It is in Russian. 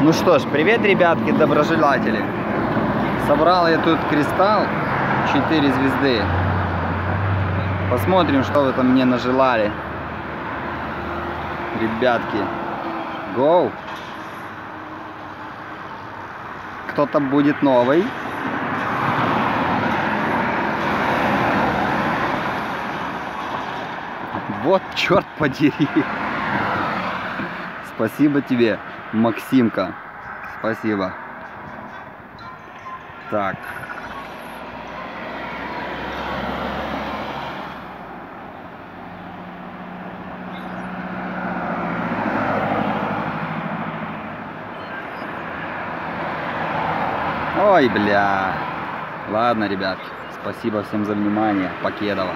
Ну что ж, привет, ребятки, доброжелатели. Собрал я тут кристалл 4 звезды. Посмотрим, что вы там мне нажелали. Ребятки. Гоу. Кто-то будет новый. Вот, черт подери. Спасибо тебе, Максимка. Спасибо. Так. Ой, бля. Ладно, ребят. Спасибо всем за внимание. Покедова.